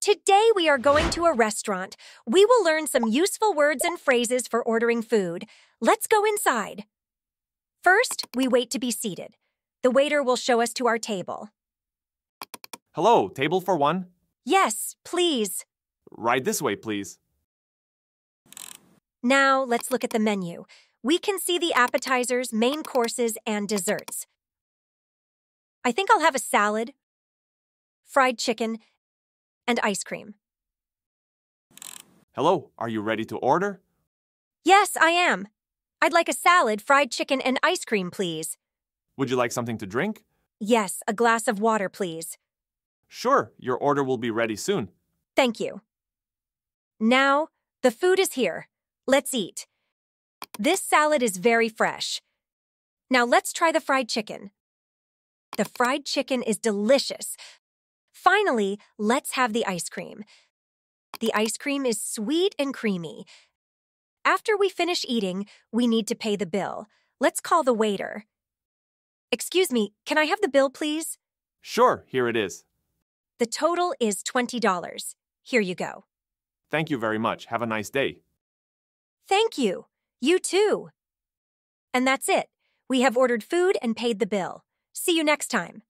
Today we are going to a restaurant. We will learn some useful words and phrases for ordering food. Let's go inside. First, we wait to be seated. The waiter will show us to our table. Hello, table for one? Yes, please. Right this way, please. Now, let's look at the menu. We can see the appetizers, main courses, and desserts. I think I'll have a salad, fried chicken, and ice cream. Hello, are you ready to order? Yes, I am. I'd like a salad, fried chicken, and ice cream, please. Would you like something to drink? Yes, a glass of water, please. Sure, your order will be ready soon. Thank you. Now, the food is here. Let's eat. This salad is very fresh. Now let's try the fried chicken. The fried chicken is delicious. Finally, let's have the ice cream. The ice cream is sweet and creamy. After we finish eating, we need to pay the bill. Let's call the waiter. Excuse me, can I have the bill, please? Sure, here it is. The total is $20. Here you go. Thank you very much. Have a nice day. Thank you. You too. And that's it. We have ordered food and paid the bill. See you next time.